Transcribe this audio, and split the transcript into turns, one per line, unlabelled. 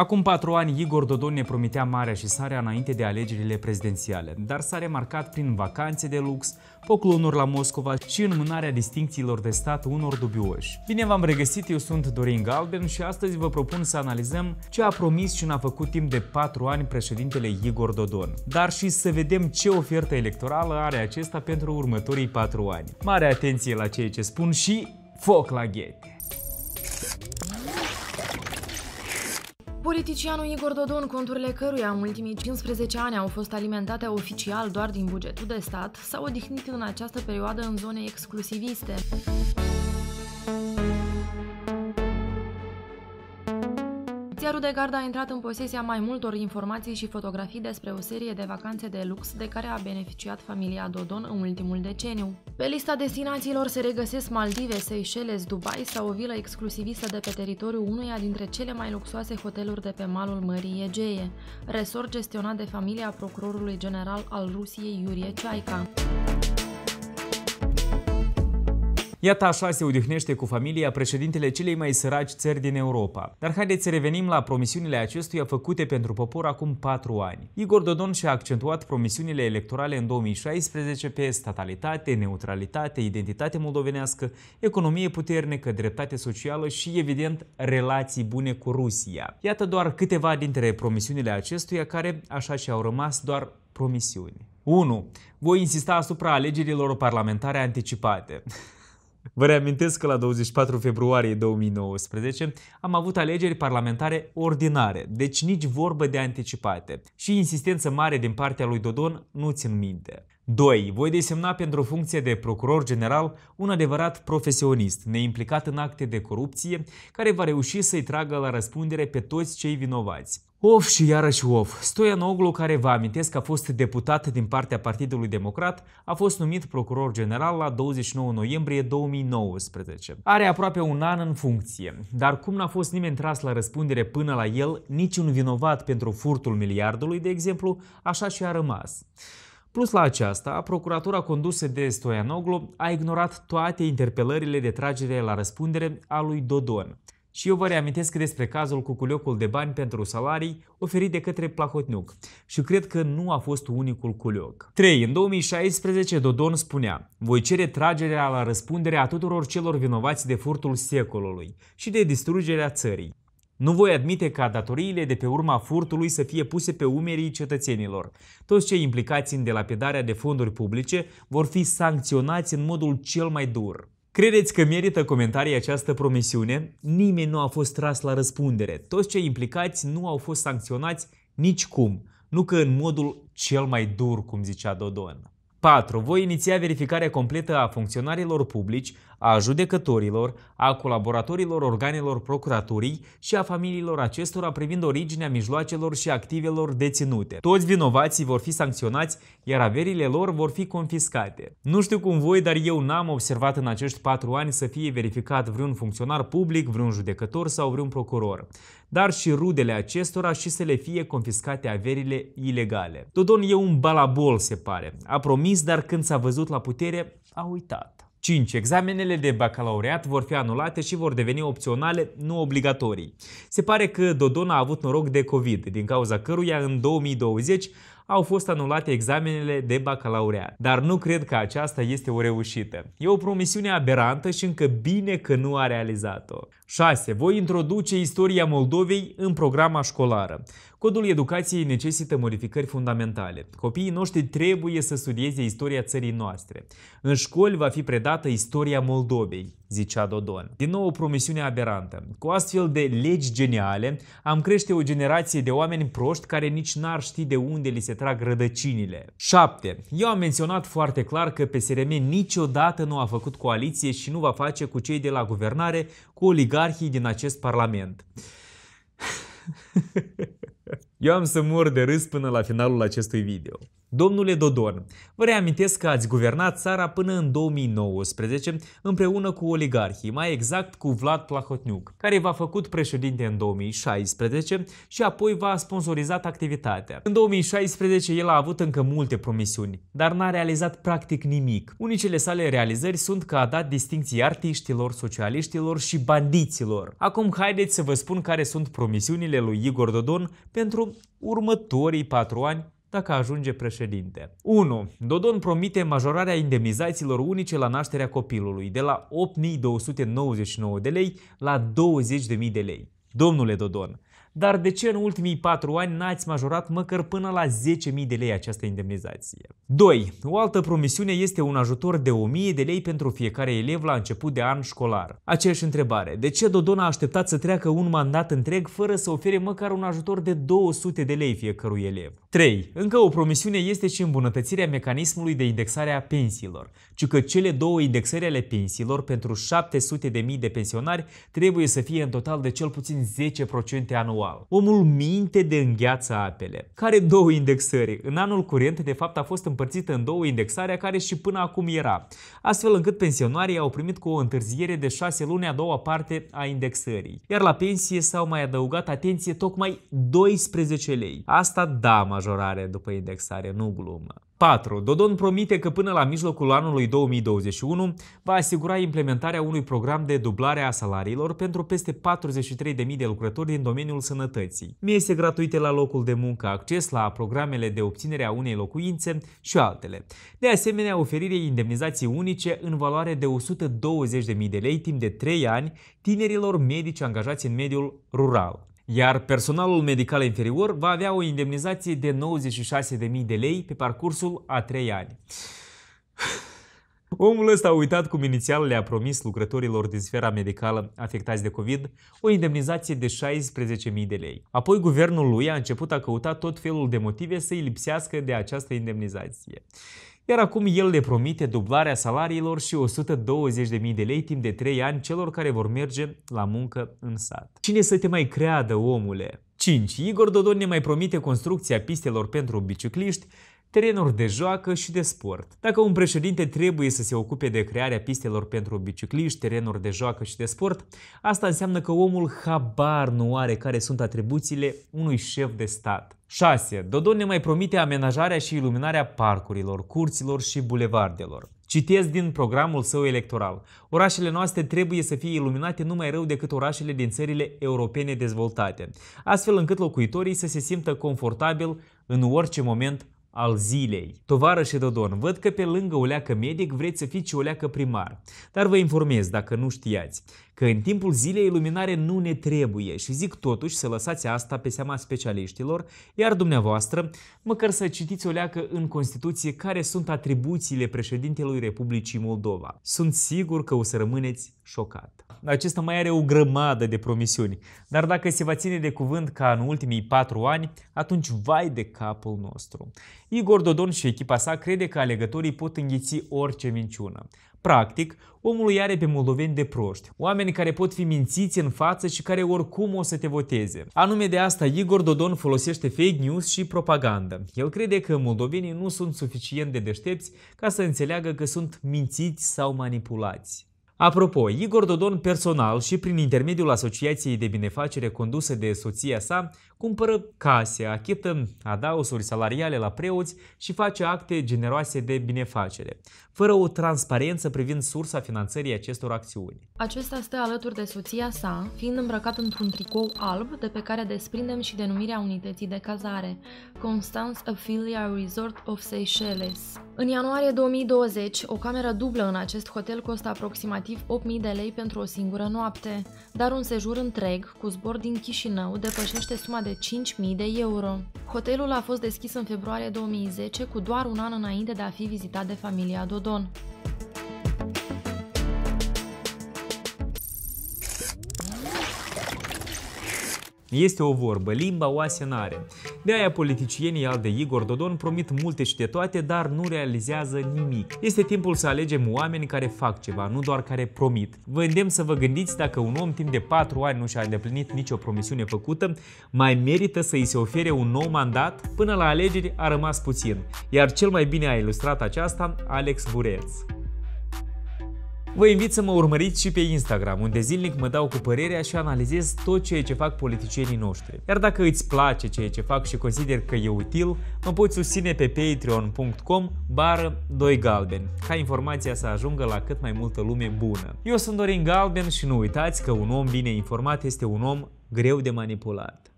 Acum patru ani, Igor Dodon ne promitea marea și sarea înainte de alegerile prezidențiale, dar s-a remarcat prin vacanțe de lux, poklonuri la Moscova și înmânarea distincțiilor de stat unor dubioși. Bine v-am regăsit, eu sunt Dorin Galben și astăzi vă propun să analizăm ce a promis și n-a făcut timp de patru ani președintele Igor Dodon, dar și să vedem ce ofertă electorală are acesta pentru următorii patru ani. Mare atenție la ceea ce spun și foc la ghete!
Politicianul Igor Dodon, conturile căruia în ultimii 15 ani au fost alimentate oficial doar din bugetul de stat, s-a odihnit în această perioadă în zone exclusiviste. Ziarul de gard a intrat în posesia mai multor informații și fotografii despre o serie de vacanțe de lux de care a beneficiat familia Dodon în ultimul deceniu. Pe lista destinațiilor se regăsesc Maldive, Seychelles, Dubai sau o vilă exclusivistă de pe teritoriul unuia dintre cele mai luxoase hoteluri de pe malul Mării Egee, resort gestionat de familia procurorului general al Rusiei Iurie Ceaica.
Iată așa se odihnește cu familia președintele celei mai săraci țări din Europa. Dar haideți să revenim la promisiunile acestuia făcute pentru popor acum patru ani. Igor Dodon și-a accentuat promisiunile electorale în 2016 pe statalitate, neutralitate, identitate moldovenească, economie puternică, dreptate socială și, evident, relații bune cu Rusia. Iată doar câteva dintre promisiunile acestuia care, așa și au rămas doar promisiuni. 1. Voi insista asupra alegerilor parlamentare anticipate. Vă reamintesc că la 24 februarie 2019 am avut alegeri parlamentare ordinare, deci nici vorbă de anticipate și insistență mare din partea lui Dodon nu țin minte. 2. Voi desemna pentru funcție de procuror general un adevărat profesionist, neimplicat în acte de corupție, care va reuși să-i tragă la răspundere pe toți cei vinovați. Of și iarăși of. Stoian Oglu, care vă amintesc că a fost deputat din partea Partidului Democrat, a fost numit procuror general la 29 noiembrie 2019. Are aproape un an în funcție, dar cum n-a fost nimeni tras la răspundere până la el, niciun vinovat pentru furtul miliardului, de exemplu, așa și a rămas. Plus la aceasta, procuratura condusă de Stoianoglu a ignorat toate interpelările de tragere la răspundere a lui Dodon. Și eu vă reamintesc despre cazul cu culiocul de bani pentru salarii oferit de către Plahotniuc. Și cred că nu a fost unicul culioc. 3. În 2016, Dodon spunea Voi cere tragerea la răspundere a tuturor celor vinovați de furtul secolului și de distrugerea țării. Nu voi admite ca datoriile de pe urma furtului să fie puse pe umerii cetățenilor. Toți cei implicați în delapidarea de fonduri publice vor fi sancționați în modul cel mai dur. Credeți că merită comentarii această promisiune? Nimeni nu a fost tras la răspundere. Toți cei implicați nu au fost sancționați nici cum. Nu că în modul cel mai dur, cum zicea Dodon. 4. Voi iniția verificarea completă a funcționarilor publici, a judecătorilor, a colaboratorilor organelor procuraturii și a familiilor acestora privind originea mijloacelor și activelor deținute. Toți vinovații vor fi sancționați, iar averile lor vor fi confiscate. Nu știu cum voi, dar eu n-am observat în acești patru ani să fie verificat vreun funcționar public, vreun judecător sau vreun procuror, dar și rudele acestora și să le fie confiscate averile ilegale. Dodon e un balabol, se pare. A promis, dar când s-a văzut la putere, a uitat. 5. Examenele de bacalaureat vor fi anulate și vor deveni opționale, nu obligatorii. Se pare că Dodon a avut noroc de COVID, din cauza căruia în 2020 au fost anulate examenele de bacalaureat. Dar nu cred că aceasta este o reușită. E o promisiune aberantă și încă bine că nu a realizat-o. 6. Voi introduce istoria Moldovei în programa școlară. Codul educației necesită modificări fundamentale. Copiii noștri trebuie să studieze istoria țării noastre. În școli va fi predată istoria Moldovei, zicea Dodon. Din nou o promisiune aberantă. Cu astfel de legi geniale am crește o generație de oameni proști care nici n-ar ști de unde li se trag rădăcinile. 7. Eu am menționat foarte clar că PSRM niciodată nu a făcut coaliție și nu va face cu cei de la guvernare cu oligarhii din acest parlament. Eu am să mor de râs până la finalul acestui video. Domnule Dodon, vă reamintesc că ați guvernat țara până în 2019 împreună cu oligarhii, mai exact cu Vlad Plahotniuc, care v-a făcut președinte în 2016 și apoi v-a sponsorizat activitatea. În 2016 el a avut încă multe promisiuni, dar n-a realizat practic nimic. Unicele sale realizări sunt că a dat distinții artiștilor, socialiștilor și bandiților. Acum haideți să vă spun care sunt promisiunile lui Igor Dodon pentru următorii patru ani dacă ajunge președinte. 1. Dodon promite majorarea indemnizațiilor unice la nașterea copilului de la 8.299 de lei la 20.000 de lei. Domnule Dodon, dar de ce în ultimii 4 ani n-ați majorat măcar până la 10.000 de lei această indemnizație? 2. O altă promisiune este un ajutor de 1.000 de lei pentru fiecare elev la început de an școlar. Aceeași întrebare. De ce Dodon a așteptat să treacă un mandat întreg fără să ofere măcar un ajutor de 200 de lei fiecărui elev? 3. Încă o promisiune este și îmbunătățirea mecanismului de indexare a pensiilor, ci că cele două indexări ale pensiilor pentru 700.000 de, de pensionari trebuie să fie în total de cel puțin 10% anual anual. Omul minte de îngheață apele. Care două indexări? În anul curent, de fapt, a fost împărțită în două indexarea care și până acum era, astfel încât pensionarii au primit cu o întârziere de 6 luni a doua parte a indexării. Iar la pensie s-au mai adăugat, atenție, tocmai 12 lei. Asta da majorare după indexare, nu glumă. 4. Dodon promite că până la mijlocul anului 2021 va asigura implementarea unui program de dublare a salariilor pentru peste 43.000 de lucrători din domeniul sănătății. Miese gratuite la locul de muncă, acces la programele de obținere a unei locuințe și altele. De asemenea, oferirea indemnizații unice în valoare de 120.000 de lei timp de 3 ani tinerilor medici angajați în mediul rural iar personalul medical inferior va avea o indemnizație de 96.000 de lei pe parcursul a 3 ani. Omul ăsta a uitat cum inițial le-a promis lucrătorilor din sfera medicală afectați de COVID o indemnizație de 16.000 de lei. Apoi guvernul lui a început a căuta tot felul de motive să îi lipsească de această indemnizație iar acum el le promite dublarea salariilor și 120.000 de lei timp de 3 ani celor care vor merge la muncă în sat. Cine să te mai creadă, omule? 5. Igor Dodon ne mai promite construcția pistelor pentru bicicliști, terenuri de joacă și de sport. Dacă un președinte trebuie să se ocupe de crearea pistelor pentru bicicliști, terenuri de joacă și de sport, asta înseamnă că omul habar nu are care sunt atribuțiile unui șef de stat. 6. Dodon ne mai promite amenajarea și iluminarea parcurilor, curților și bulevardelor. Citez din programul său electoral. Orașele noastre trebuie să fie iluminate numai rău decât orașele din țările europene dezvoltate, astfel încât locuitorii să se simtă confortabil în orice moment al zilei. Tovarășe Dodon, văd că pe lângă o leacă medic vreți să fiți o leacă primar. Dar vă informez, dacă nu știați, că în timpul zilei iluminare nu ne trebuie și zic totuși să lăsați asta pe seama specialiștilor, iar dumneavoastră, măcar să citiți o leacă în Constituție care sunt atribuțiile președintelui Republicii Moldova. Sunt sigur că o să rămâneți șocat. Acesta mai are o grămadă de promisiuni, dar dacă se va ține de cuvânt ca în ultimii patru ani, atunci vai de capul nostru. Igor Dodon și echipa sa crede că alegătorii pot înghiți orice minciună. Practic, omul îi are pe moldoveni de proști, oameni care pot fi mințiți în față și care oricum o să te voteze. Anume de asta, Igor Dodon folosește fake news și propagandă. El crede că moldovenii nu sunt suficient de deștepți ca să înțeleagă că sunt mințiți sau manipulați. Apropo, Igor Dodon personal și prin intermediul asociației de binefacere condusă de soția sa, cumpără case, achită adaosuri salariale la preoți și face acte generoase de binefacere, fără o transparență privind sursa finanțării acestor acțiuni.
Acesta stă alături de soția sa, fiind îmbrăcat într-un tricou alb, de pe care desprindem și denumirea unității de cazare, Constance Ophelia Resort of Seychelles. În ianuarie 2020, o cameră dublă în acest hotel costă aproximativ 8.000 de lei pentru o singură noapte, dar un sejur întreg, cu zbor din Chișinău, depășește suma de de 5.000 de euro. Hotelul a fost deschis în februarie 2010, cu doar un an înainte de a fi vizitat de familia Dodon.
Este o vorbă, limba oase n-are. De aia politicienii al de Igor Dodon promit multe și de toate, dar nu realizează nimic. Este timpul să alegem oameni care fac ceva, nu doar care promit. Vă îndemn să vă gândiți dacă un om timp de 4 ani nu și-a îndeplinit nicio promisiune făcută, mai merită să îi se ofere un nou mandat? Până la alegeri a rămas puțin, iar cel mai bine a ilustrat aceasta Alex Bureț. Vă invit să mă urmăriți și pe Instagram, unde zilnic mă dau cu părerea și analizez tot ceea ce fac politicienii noștri. Iar dacă îți place ceea ce fac și consider că e util, mă poți susține pe patreon.com bară 2 galben, ca informația să ajungă la cât mai multă lume bună. Eu sunt Dorin Galben și nu uitați că un om bine informat este un om greu de manipulat.